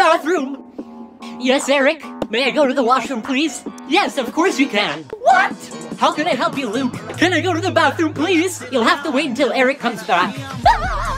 bathroom. Yes, Eric? May I go to the washroom, please? Yes, of course you can. What? How can I help you, Luke? Can I go to the bathroom, please? You'll have to wait until Eric comes back. Ah!